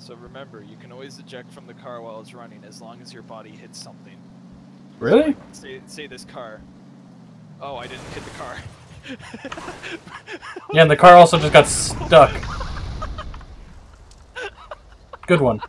So remember, you can always eject from the car while it's running as long as your body hits something. Really? Say, say this car. Oh, I didn't hit the car. Yeah, and the car also just got stuck. Good one.